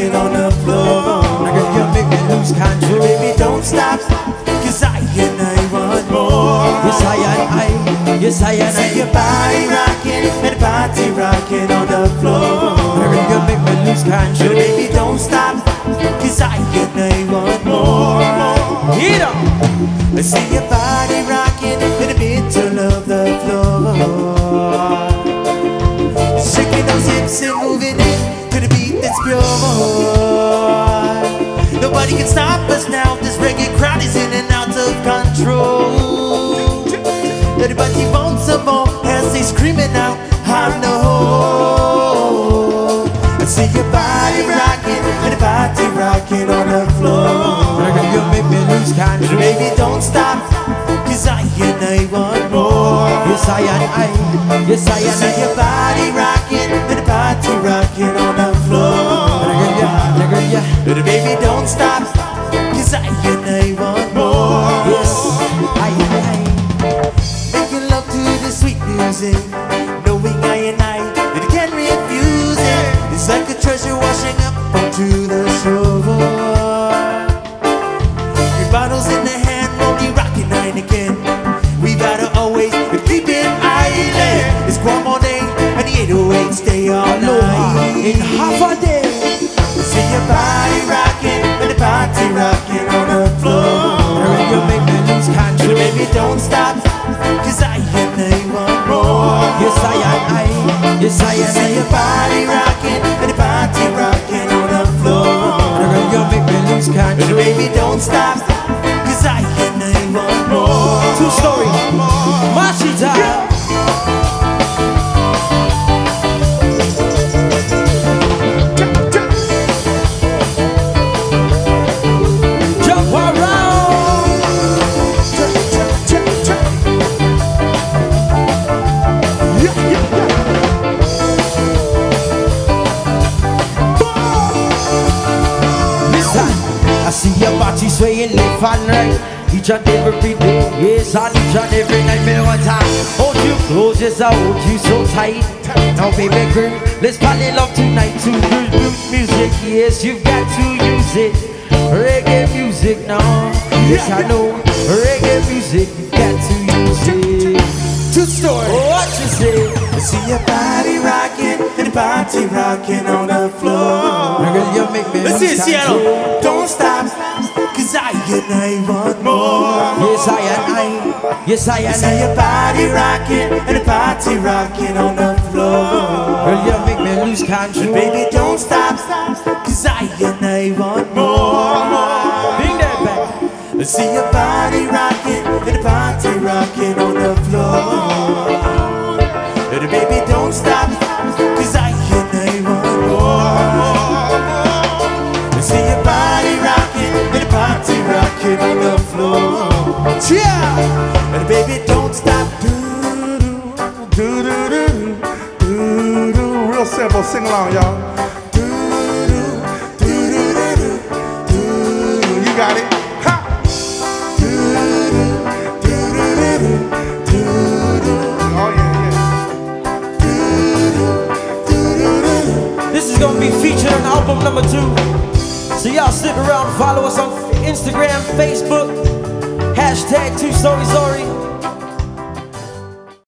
Rocking on the floor. Girl, you make me lose control. Baby, don't stop, cause I and I want more. Yes, I and I. Yes, I and I. See your body rocking and party rocking on the floor. Girl, you make me lose control. baby, Nobody can stop us now. This reggae crowd is in and out of control. Everybody wants some more as they screaming out, I know. I see your body rocking and the body rocking on the floor. You make me lose control. Baby, don't stop, cause I and I want more. Yes, I and I. Yes, I and See I. your body rocking and the body washing up onto the shore. Your bottles in the hand, only rocking nine again. We gotta always keep it island. It's Guamone and the 808 stay all Aloha night. in half a day. See your body rocking and the party rocking on the floor. Girl, you make me lose control. baby, don't stop, cause I baby, don't stop, cause I and I want more. Two story. Machita. See your body swaying left and right Each and every day, yes, and each and every night Me want to hold you close, yes, I hold you so tight Now baby girl, let's fall in love tonight To good music, yes, you've got to use it Reggae music now, yes I know Reggae music, you've got to use it Two story. Oh, what you say? I see your body rocking and the party rocking on the floor. Girl, you make me Let's see lose it, control. Seattle. Don't stop, cause I want more. Yes, I and I. Yes, I and see I. your body rocking and the party rocking on the floor. Girl, you make me lose control. Baby, don't stop, cause I and I want more. Bring that back. I see your body rocking and the party rocking on the floor. Yeah! And baby, don't stop. Do-do, do-do-do, do-do, Real simple, sing along, y'all. do-do, do-do-do-do, do-do. You got it. Ha! Oh yeah, yeah. This is gonna be featured on album number two. So y'all stick around, follow us on Instagram, Facebook, hashtag Two Story Zori.